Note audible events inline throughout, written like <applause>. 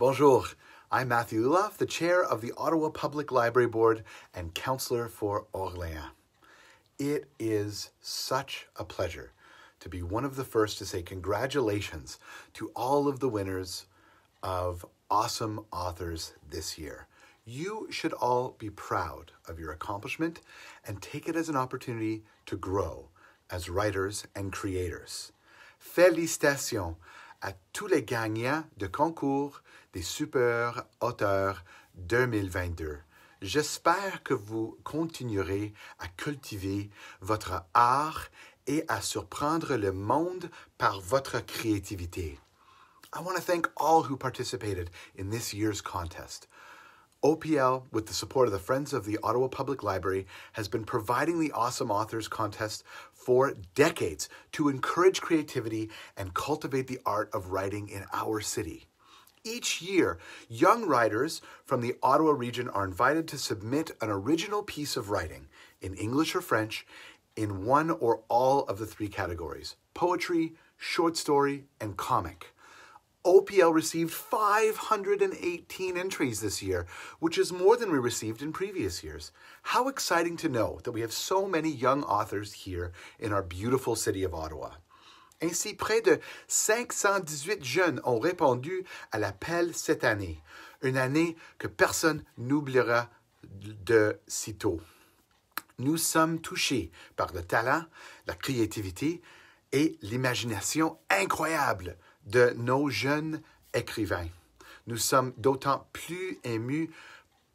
Bonjour. I'm Matthew Luloff, the chair of the Ottawa Public Library Board and counselor for Orléans. It is such a pleasure to be one of the first to say congratulations to all of the winners of Awesome Authors this year. You should all be proud of your accomplishment and take it as an opportunity to grow as writers and creators. Félicitations à tous les gagnants de concours des super auteurs 2022. J'espère que vous continuerez à cultiver votre art et à surprendre le monde par votre créativité. I want to thank all who participated in this year's contest. OPL, with the support of the Friends of the Ottawa Public Library, has been providing the Awesome Authors Contest for decades to encourage creativity and cultivate the art of writing in our city. Each year, young writers from the Ottawa region are invited to submit an original piece of writing in English or French in one or all of the three categories poetry, short story, and comic. OPL received 518 entries this year, which is more than we received in previous years. How exciting to know that we have so many young authors here in our beautiful city of Ottawa. Ainsi, près de 518 jeunes ont répondu à l'appel cette année, une année que personne n'oubliera de sitôt. Nous sommes touchés par le talent, la créativité et l'imagination incroyable de nos jeunes écrivains. Nous sommes d'autant plus émus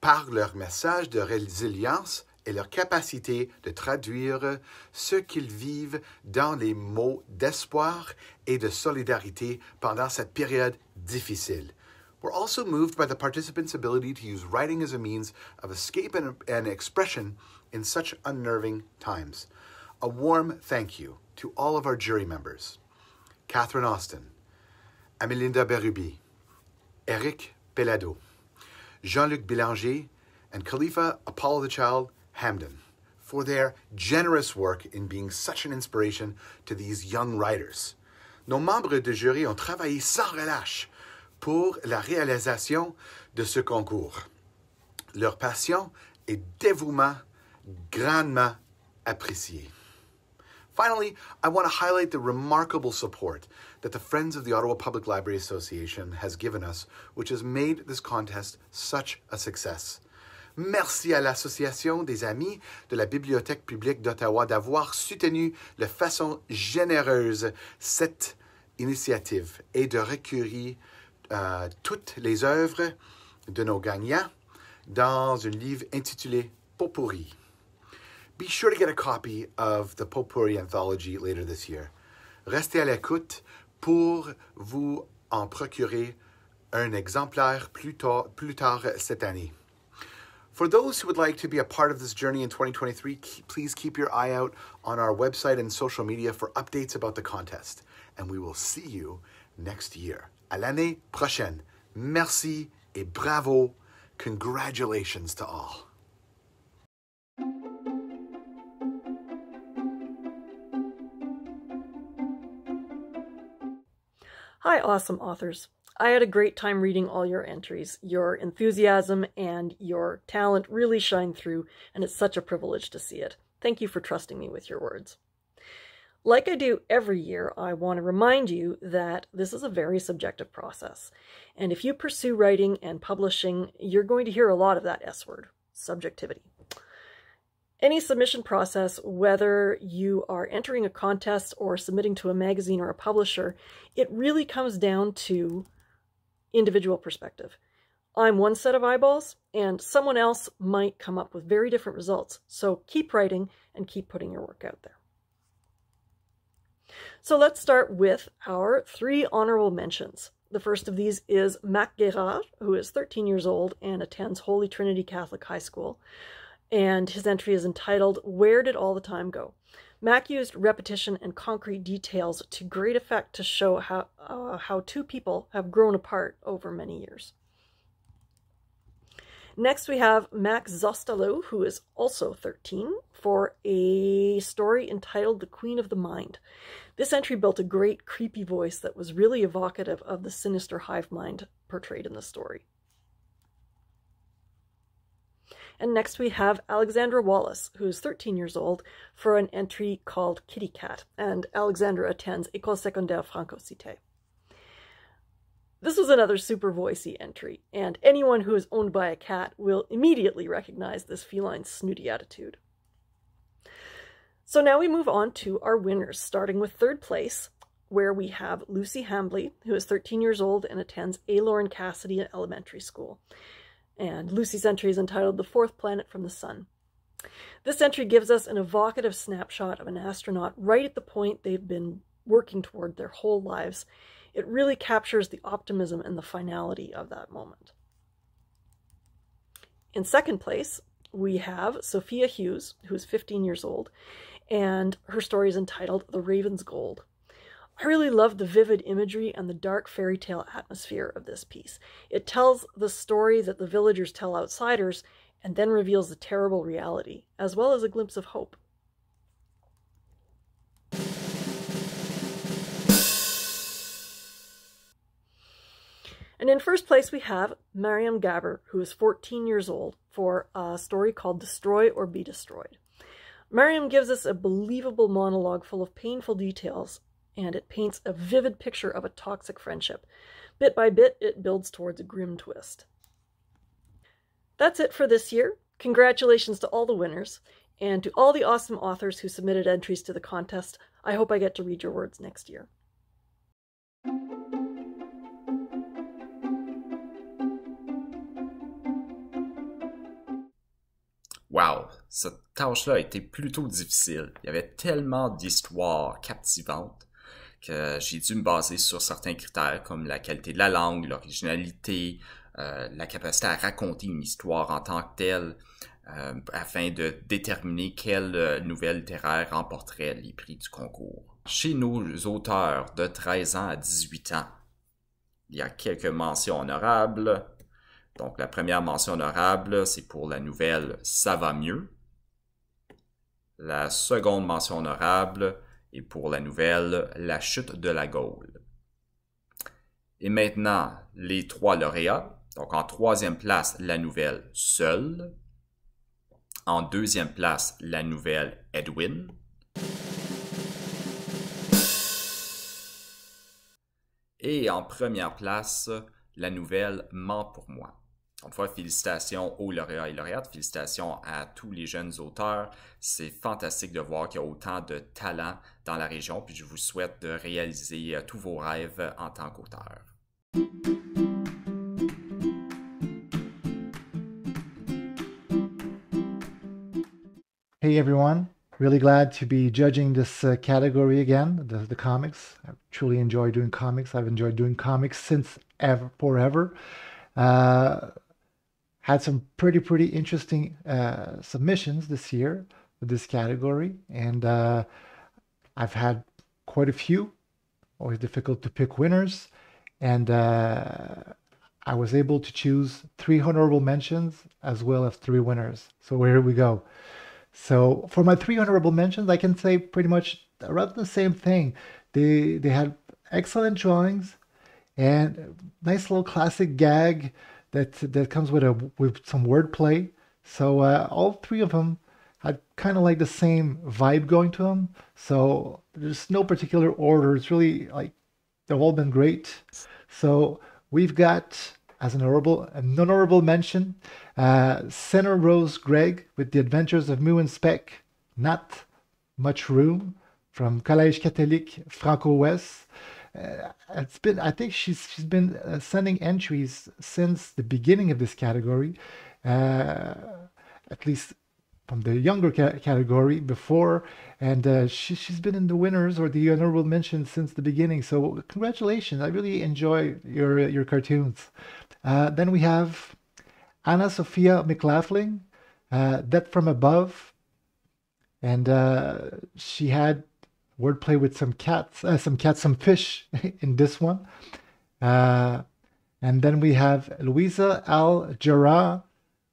par leur message de résilience et leur capacité de traduire ce qu'ils vivent dans les mots d'espoir et de solidarité pendant cette période difficile. We're also moved by the participants' ability to use writing as a means of escape and, and expression in such unnerving times. A warm thank you to all of our jury members Catherine Austin, Amelinda Berubi, Eric Pelado, Jean Luc Bélanger, and Khalifa Apollo the Child Hamden for their generous work in being such an inspiration to these young writers. Nos membres de jury ont travaillé sans relâche pour la réalisation de ce concours. Leur passion et dévouement grandement appréciés. Finally, I want to highlight the remarkable support that the Friends of the Ottawa Public Library Association has given us, which has made this contest such a success. Merci à l'Association des Amis de la Bibliothèque publique d'Ottawa d'avoir soutenu de façon généreuse cette initiative et de recueillir euh, toutes les œuvres de nos gagnants dans un livre intitulé Potpourri. Be sure to get a copy of the Potpourri anthology later this year. Restez à l'écoute pour vous en procurer un exemplaire plus tard, plus tard cette année. For those who would like to be a part of this journey in 2023, keep, please keep your eye out on our website and social media for updates about the contest. And we will see you next year. À l'année prochaine. Merci et bravo. Congratulations to all. Hi, awesome authors. I had a great time reading all your entries. Your enthusiasm and your talent really shine through, and it's such a privilege to see it. Thank you for trusting me with your words. Like I do every year, I want to remind you that this is a very subjective process. And if you pursue writing and publishing, you're going to hear a lot of that S word, subjectivity. Any submission process, whether you are entering a contest or submitting to a magazine or a publisher, it really comes down to individual perspective. I'm one set of eyeballs, and someone else might come up with very different results. So keep writing and keep putting your work out there. So let's start with our three honorable mentions. The first of these is Mac Guérard, who is 13 years old and attends Holy Trinity Catholic High School and his entry is entitled Where Did All the Time Go? Mac used repetition and concrete details to great effect to show how, uh, how two people have grown apart over many years. Next, we have Max Zostalo, who is also 13, for a story entitled The Queen of the Mind. This entry built a great creepy voice that was really evocative of the sinister hive mind portrayed in the story. And next we have Alexandra Wallace, who is 13 years old, for an entry called Kitty Cat, and Alexandra attends École Secondaire Franco-Cité. This was another super voicey entry, and anyone who is owned by a cat will immediately recognize this feline's snooty attitude. So now we move on to our winners, starting with third place, where we have Lucy Hambley, who is 13 years old and attends A. Lorne Cassidy Elementary School. And Lucy's entry is entitled The Fourth Planet from the Sun. This entry gives us an evocative snapshot of an astronaut right at the point they've been working toward their whole lives it really captures the optimism and the finality of that moment. In second place, we have Sophia Hughes, who's 15 years old, and her story is entitled The Raven's Gold. I really love the vivid imagery and the dark fairy tale atmosphere of this piece. It tells the story that the villagers tell outsiders and then reveals the terrible reality, as well as a glimpse of hope. And in first place, we have Mariam Gabber, who is 14 years old, for a story called Destroy or Be Destroyed. Mariam gives us a believable monologue full of painful details, and it paints a vivid picture of a toxic friendship. Bit by bit, it builds towards a grim twist. That's it for this year. Congratulations to all the winners, and to all the awesome authors who submitted entries to the contest. I hope I get to read your words next year. Wow, cette tâche-là été plutôt difficile. Il y avait tellement d'histoires captivantes j'ai dû me baser sur certains critères comme la qualité de la langue, l'originalité, euh, la capacité à raconter une histoire en tant que telle, euh, afin de déterminer quelle euh, nouvelle littéraire remporterait les prix du concours. Chez nos auteurs de 13 ans à 18 ans, il y a quelques mentions honorables, donc, la première mention honorable, c'est pour la nouvelle Ça va mieux. La seconde mention honorable est pour la nouvelle La chute de la Gaule. Et maintenant, les trois lauréats. Donc, en troisième place, la nouvelle Seul. En deuxième place, la nouvelle Edwin. Et en première place, la nouvelle Ment pour moi. Une fois, félicitations aux lauréats et lauréates, félicitations à tous les jeunes auteurs. C'est fantastique de voir qu'il y a autant de talent dans la région, puis je vous souhaite de réaliser euh, tous vos rêves en tant qu'auteur. Hey everyone, really glad to be judging this uh, category again, the, comics. I truly enjoy doing comics. I've enjoyed doing comics since ever, forever. Uh, had some pretty pretty interesting uh, submissions this year with this category, and uh, I've had quite a few. Always difficult to pick winners, and uh, I was able to choose three honorable mentions as well as three winners. So here we go. So for my three honorable mentions, I can say pretty much around the same thing. They they had excellent drawings and nice little classic gag that that comes with a with some wordplay. So uh, all three of them had kind of like the same vibe going to them. So there's no particular order. It's really like they've all been great. So we've got as an honorable an honorable mention, uh, Center Rose Greg with the Adventures of Moo and Speck. Not much room from Collège Catholique Franco-Ouest. Uh, it's been I think she's she's been uh, sending entries since the beginning of this category, uh, at least from the younger ca- category before, and uh, she she's been in the winners or the honorable mention since the beginning. So congratulations! I really enjoy your your cartoons. Uh, then we have Anna Sophia McLaughlin, uh, that from above, and she had wordplay with some cats, uh, some cats, some fish <laughs> in this one. Uh, and then we have Louisa Al Jarrah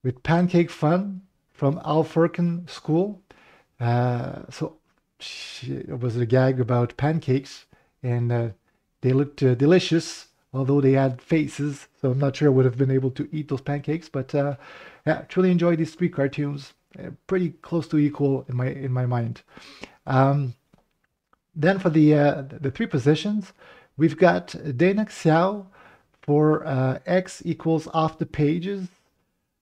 with Pancake Fun from Al Furkan School. Uh, so she, it was a gag about pancakes, and uh, they looked uh, delicious although they had faces, so I'm not sure I would have been able to eat those pancakes. But uh, yeah, truly enjoyed these three cartoons. Pretty close to equal in my in my mind. Um, then for the uh, the three positions, we've got Dana Xiao for uh, X equals off the pages.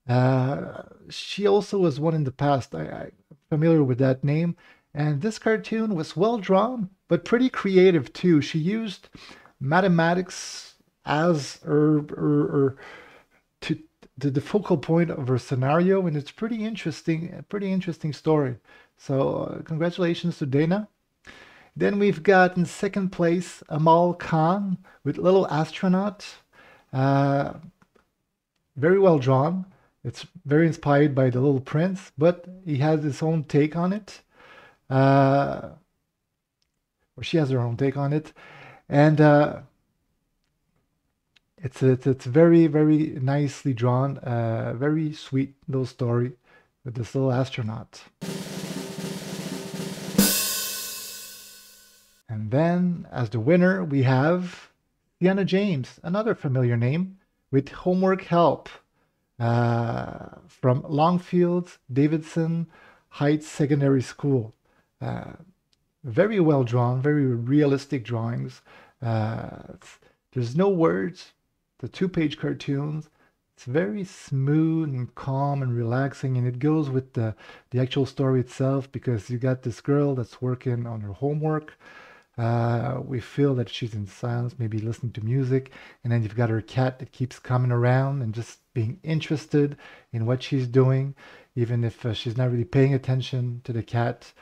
Uh, she also was one in the past. I, I'm familiar with that name. And this cartoon was well drawn, but pretty creative too. She used mathematics as her, her, her to, to the focal point of her scenario, and it's pretty interesting, pretty interesting story. So uh, congratulations to Dana. Then we've got in second place Amal Khan with Little Astronaut. Uh, very well drawn. It's very inspired by The Little Prince, but he has his own take on it. Uh, or she has her own take on it. And uh, it's, it's, it's very, very nicely drawn, uh, very sweet little story with this little astronaut. And then, as the winner, we have Sienna James, another familiar name, with Homework Help uh, from Longfields Davidson Heights Secondary School. Uh, very well drawn, very realistic drawings. Uh, there's no words. The two-page cartoons. It's very smooth and calm and relaxing, and it goes with the the actual story itself because you got this girl that's working on her homework. Uh, we feel that she's in silence, maybe listening to music, and then you've got her cat that keeps coming around and just being interested in what she's doing, even if uh, she's not really paying attention to the cat,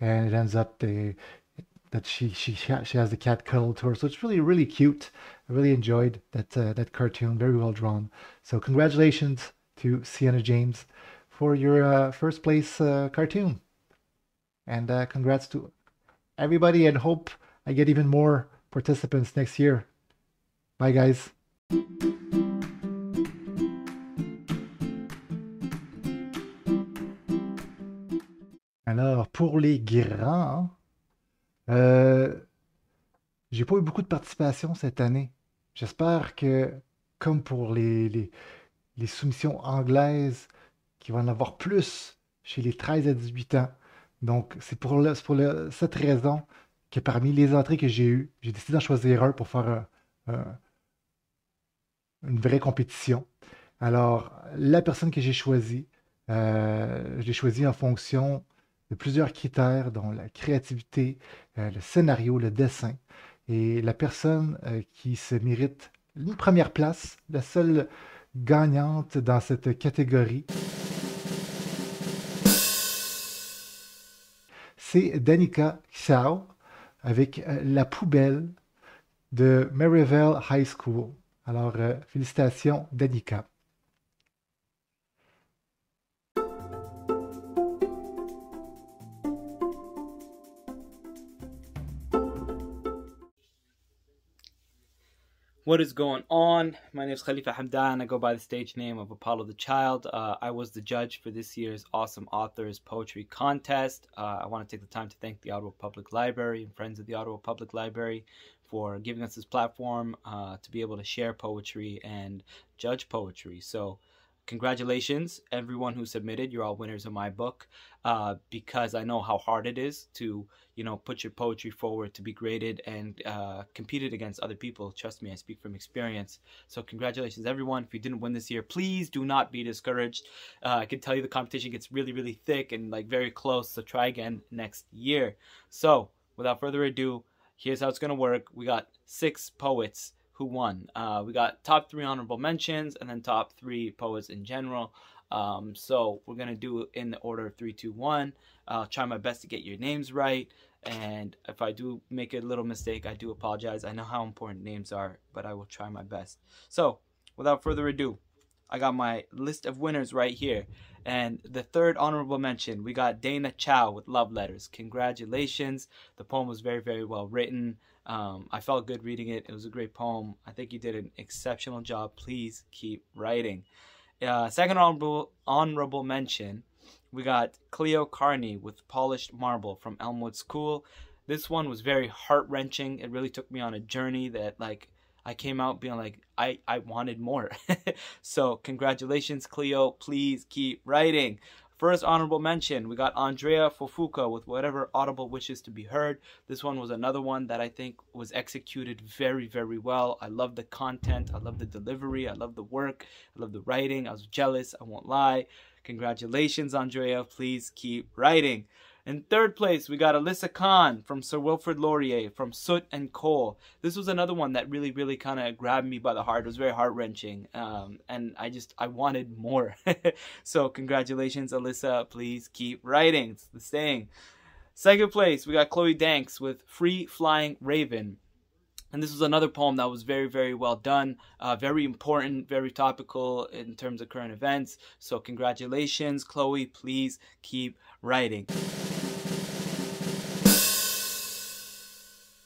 and it ends up that she she she has the cat cuddled to her. So it's really really cute. I really enjoyed that uh, that cartoon, very well drawn. So congratulations to Sienna James for your uh, first place uh, cartoon, and uh, congrats to everybody and hope I get even more participants next year. Bye, guys. Alors, pour les grands, euh, j'ai pas eu beaucoup de participation cette année. J'espère que, comme pour les, les, soumissions anglaises, qu'il va en avoir plus chez les 13 à 18 ans. Donc, c'est pour, le, pour cette raison que parmi les entrées que j'ai eues, j'ai décidé d'en choisir un pour faire une vraie compétition. Alors, la personne que j'ai choisie, euh, j'ai choisi en fonction de plusieurs critères, dont la créativité, euh, le scénario, le dessin. Et la personne euh, qui se mérite une première place, la seule gagnante dans cette catégorie, c'est Danica Xiao avec euh, La poubelle de Maryville High School. Alors, euh, félicitations, Danica. What is going on? My name is Khaleefa Hamdan. I go by the stage name of Apollo the Child. Uh, I was the judge for this year's Awesome Authors Poetry Contest. Uh, I want to take the time to thank the Ottawa Public Library and friends of the Ottawa Public Library for giving us this platform uh, to be able to share poetry and judge poetry. So, congratulations everyone who submitted. You're all winners of my book uh, because i know how hard it is to you know put your poetry forward to be graded and uh, competed against other people. Trust me i speak from experience. So congratulations everyone. If you didn't win this year please do not be discouraged. Uh, i can tell you the competition gets really really thick and like very close so try again next year. So without further ado here's how it's going to work. We got six poets who won. Uh, we got top three honorable mentions and then top three poets in general. Um, so we're gonna do it in the order of three, two, one. I'll try my best to get your names right. And if I do make a little mistake, I do apologize. I know how important names are, but I will try my best. So without further ado, I got my list of winners right here. And the third honorable mention, we got Dana Chow with Love Letters. Congratulations. The poem was very, very well written. Um, I felt good reading it. It was a great poem. I think you did an exceptional job. Please keep writing. Uh, second honorable honorable mention, we got Cleo Carney with Polished Marble from Elmwood School. This one was very heart wrenching. It really took me on a journey that like I came out being like, I, I wanted more. <laughs> so, congratulations, Cleo. Please keep writing. First honorable mention, we got Andrea Fofuka with Whatever Audible Wishes to Be Heard. This one was another one that I think was executed very, very well. I love the content, I love the delivery, I love the work, I love the writing. I was jealous, I won't lie. Congratulations, Andrea. Please keep writing. In third place, we got Alyssa Khan from Sir Wilfrid Laurier from Soot and Coal. This was another one that really, really kind of grabbed me by the heart. It was very heart wrenching, um, and I just I wanted more. <laughs> so congratulations, Alyssa. Please keep writing. It's the staying. Second place, we got Chloe Danks with Free Flying Raven. And this was another poem that was very, very well done, uh, very important, very topical in terms of current events. So, congratulations, Chloe. Please keep writing.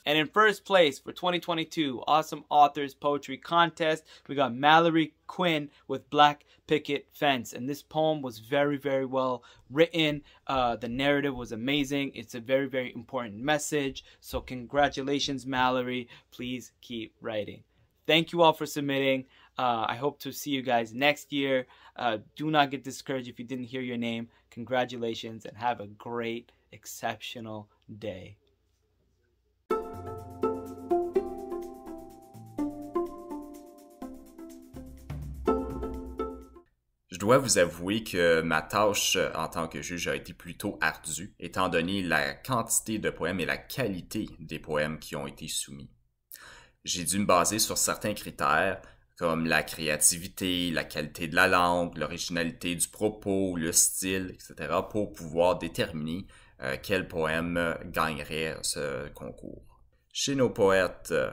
And in first place for 2022 Awesome Authors Poetry Contest, we got Mallory Quinn with Black Picket Fence. And this poem was very, very well written. Uh, the narrative was amazing. It's a very, very important message. So, congratulations, Mallory. Please keep writing. Thank you all for submitting. Uh, I hope to see you guys next year. Uh, do not get discouraged if you didn't hear your name. Congratulations and have a great, exceptional day. Dois vous avouer que ma tâche euh, en tant que juge a été plutôt ardue, étant donné la quantité de poèmes et la qualité des poèmes qui ont été soumis. J'ai dû me baser sur certains critères, comme la créativité, la qualité de la langue, l'originalité du propos, le style, etc., pour pouvoir déterminer euh, quel poème gagnerait ce concours. Chez nos poètes euh,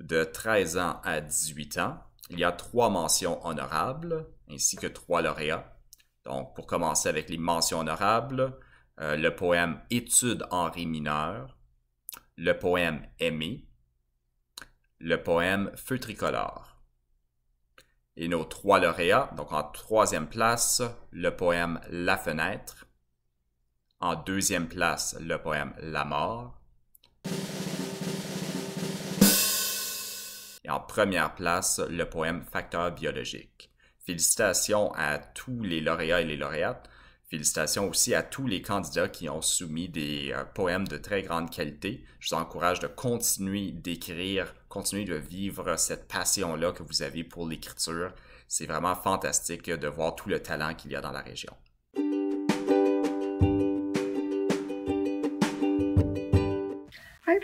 de 13 ans à 18 ans, il y a trois mentions honorables ainsi que trois lauréats. Donc, pour commencer avec les mentions honorables, euh, le poème Étude en ré mineur, le poème Aimé, le poème Feu tricolore. Et nos trois lauréats, donc en troisième place, le poème La fenêtre, en deuxième place, le poème La mort, et en première place, le poème Facteur biologique. Félicitations à tous les lauréats et les lauréates. Félicitations aussi à tous les candidats qui ont soumis des euh, poèmes de très grande qualité. Je vous encourage de continuer d'écrire, continuer de vivre cette passion-là que vous avez pour l'écriture. C'est vraiment fantastique de voir tout le talent qu'il y a dans la région.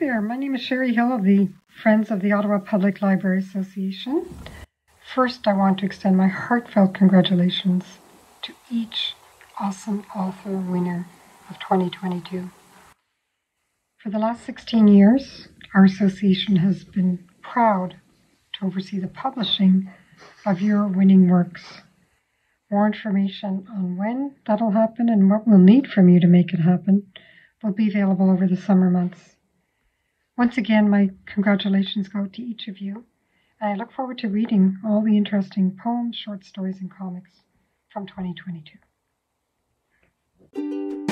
There, my name is Sherry Hill of the Friends of the Ottawa Public Library Association. First, I want to extend my heartfelt congratulations to each awesome author winner of 2022. For the last 16 years, our association has been proud to oversee the publishing of your winning works. More information on when that'll happen and what we'll need from you to make it happen will be available over the summer months. Once again, my congratulations go to each of you, and I look forward to reading all the interesting poems, short stories, and comics from 2022.